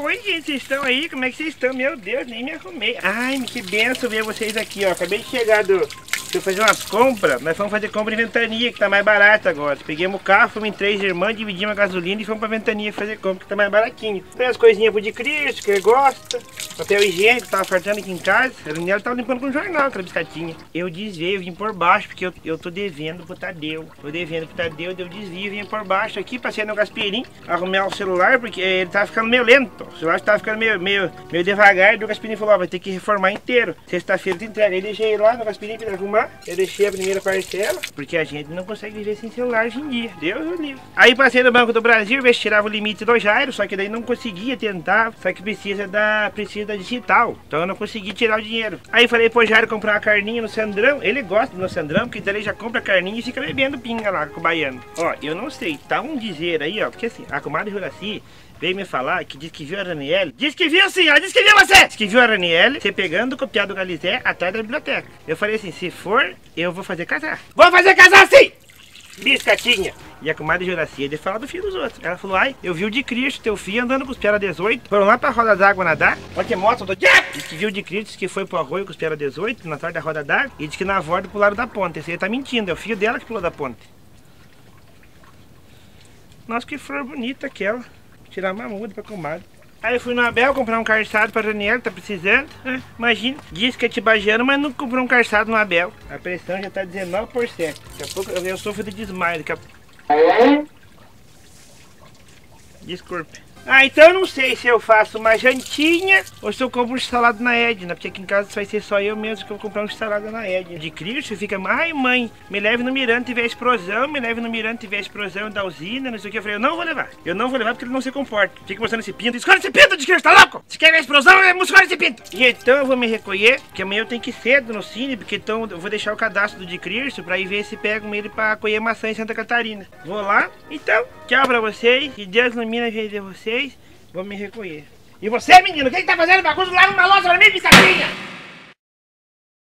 Oi, gente, vocês estão aí? Como é que vocês estão? Meu Deus, nem me arrumei. Ai, que benção ver vocês aqui, ó. Acabei de chegar do... Eu fazer umas compras. Nós vamos fazer compra em Ventania, que tá mais barato agora. Peguemos o carro, fomos em três irmãs, dividimos a gasolina e fomos pra Ventania fazer compra, que tá mais baratinho. Tem as coisinhas pro de Cristo, que ele gosta. Papel higiênico, tava fartando aqui em casa. A Daniela tava limpando com jornal, aquela biscatinha. Eu desviei, eu vim por baixo, porque eu, eu tô devendo pro Tadeu. Tô devendo pro Tadeu, deu desvio, vim por baixo aqui, passei no Gasperim, arrumei o celular, porque ele tava ficando meio lento. O celular tava ficando meio, meio, meio devagar, e o Gasperim falou, ó, vai ter que reformar inteiro. Sexta-feira te entrega. Ele deixei lá no Gasperim pra arrumar. Eu deixei a primeira parcela, porque a gente não consegue viver sem celular hoje em dia. Deus o livre. Aí passei no Banco do Brasil, ver se tirava o limite do Jairo, só que daí não conseguia tentar, só que precisa da, precisa da digital. Então eu não consegui tirar o dinheiro. Aí falei pro Jairo comprar uma carninha no Sandrão. Ele gosta do Sandrão, porque daí ele já compra carninha e fica bebendo pinga lá com o baiano. Ó, eu não sei, tá um dizer aí, ó, porque assim, a comadre Juraci veio me falar que diz que viu a Raniel. Diz que viu sim, ela disse que viu você! Diz que viu a Raniel você pegando o copiado do Galizé atrás da biblioteca. Eu falei assim, se for, eu vou fazer casar. Vou fazer casar sim! Biscatinha. E a comadre Juracia de falar do filho dos outros. Ela falou, ai, eu vi o de Cristo, teu filho, andando com os piara 18. Foram lá pra roda d'água nadar. Olha que moto do Jack! Diz que viu o de Cristo, disse que foi pro arroio com os piara 18, na tarde da roda d'água. E diz que na borda pularam da ponte. Esse aí tá mentindo, é o filho dela que pulou da ponte. Nossa, que flor bonita aquela. Tirar uma muda pra comadre. Aí eu fui no Abel comprar um calçado pra Daniela, tá precisando. né? Imagina, diz que é tibagiano, mas não comprou um calçado no Abel. A pressão já tá 19%. Daqui a pouco eu, eu sofro de desmaio. Daqui a... Desculpe. Ah, então eu não sei se eu faço uma jantinha ou se eu compro um salada na Edna, porque aqui em casa vai ser só eu mesmo que vou comprar um salada na Edna. De Cristo fica, ai mãe, me leve no Mirante e vê a explosão, me leve no Mirante e vê a explosão da usina, não sei o que. Eu falei, eu não vou levar, eu não vou levar porque ele não se comporta. Fica mostrando esse pinto, escolhe esse pinto, de Cristo, tá louco? Se quer ver a explosão, escolhe esse pinto. E então eu vou me recolher, que amanhã eu tenho que ir cedo no cine, porque então eu vou deixar o cadastro do de Cristo pra ir ver se pegam ele pra colher maçã em Santa Catarina. Vou lá, então, tchau pra vocês, que Deus ilumine a vida de vocês. Vou me recolher. E você, menino, o que, que tá fazendo bagunça lá numa loja pra mim, piscadinha?